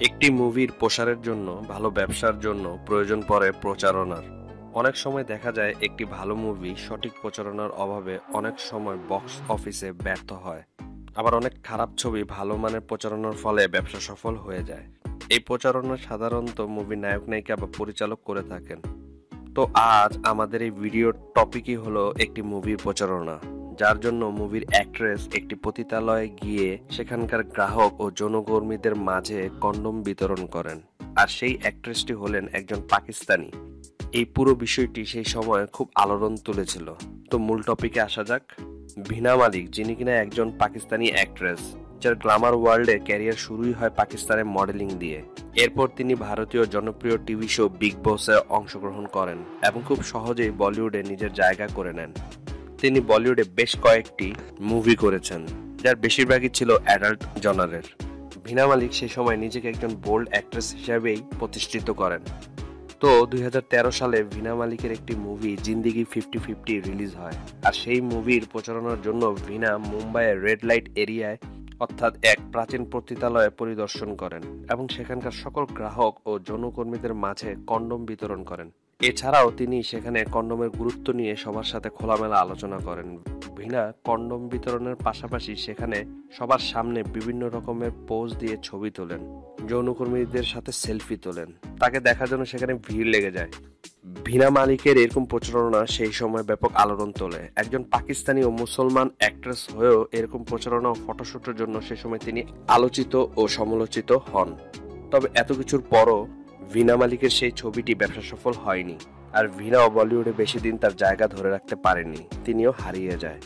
একটি মুভির প্রসারের জন্য, ভালো ব্যবসার জন্য প্রয়োজন পড়ে প্রচারণার। অনেক সময় দেখা যায় একটি ভালো মুভি সঠিক প্রচারণার অভাবে অনেক সময় বক্স অফিসে ব্যর্থ হয়। আবার অনেক খারাপ ছবি ভালো মানের প্রচারণার ফলে ব্যবসা সফল হয়ে যায়। এই প্রচারণা সাধারণত মুভি নায়ক, নায়িকা বা পরিচালক করে থাকেন। তো আজ আমাদের এই ভিডিওর টপিকই হলো একটি মুভির প্রচারণা। যার জন্য মুভির অ্যাক্ট্রেস একটি পতিতালয়ে গিয়ে সেখানকার গ্রাহক ও যৌনকর্মীদের মাঝে কন্ডম বিতরণ করেন। আর সেই অ্যাক্ট্রেসটি হলেন একজন পাকিস্তানি। এই পুরো বিষয়টি সেই সময় খুব আলোড়ন তুলেছিল। তো মূল টপিকে আসা যাক। ভিনা মালিক, যিনি কিনা একজন পাকিস্তানি অ্যাক্ট্রেস যার গ্লামার ওয়ার্ল্ডে ক্যারিয়ার শুরুই হয় পাকিস্তানের মডেলিং দিয়ে। এরপর তিনি ভারতীয় জনপ্রিয় টিভি শো বিগ বসে অংশগ্রহণ করেন এবং খুব সহজেই বলিউডে নিজের জায়গা করে নেন। তিনি বলিউডে বেশ কয়েকটি মুভি করেছেন, যার বেশিরভাগই ছিল অ্যাডাল্ট জনারের ভিনা মালিক সেই সময় নিজেকে একজন বোল্ড অ্যাক্ট্রেস হিসেবেই প্রতিষ্ঠিত করেন। তো দুই হাজার তেরো সালে ভিনা মালিকের একটি মুভি জিন্দিগি ফিফটি ফিফটি রিলিজ হয়। আর সেই মুভির প্রচারণার জন্য ভিনা মুম্বাইয়ের রেড লাইট এরিয়ায়, অর্থাৎ এক প্রাচীন পতিতালয়ে পরিদর্শন করেন এবং সেখানকার সকল গ্রাহক ও যৌনকর্মীদের মাঝে কন্ডম বিতরণ করেন। এছাড়াও তিনি সেখানে কন্ডমের গুরুত্ব নিয়ে সবার সাথে খোলামেলা আলোচনা করেন। ভিনা কন্ডম বিতরণের পাশাপাশি সেখানে সবার সামনে বিভিন্ন রকমের পোজ দিয়ে ছবি তোলেন। যৌনকর্মীদের সাথে সেলফি তোলেন। তাকে দেখার জন্য সেখানে ভিড় লেগে যায়। ভিনা মালিকের এরকম প্রচারণা সেই সময় ব্যাপক আলোড়ন তোলে। একজন পাকিস্তানি ও মুসলমান অ্যাক্ট্রেস হয়েও এরকম প্রচারণা ও ফটোশুটের জন্য সে সময় তিনি আলোচিত ও সমালোচিত হন। তবে এত কিছুর পরও ভিনা মালিকের সেই ছবিটি ব্যবসা সফল হয়নি, আর ভিনাও বলিউডে বেশি দিন তার জায়গা ধরে রাখতে পারেনি, তিনিও হারিয়ে যায়।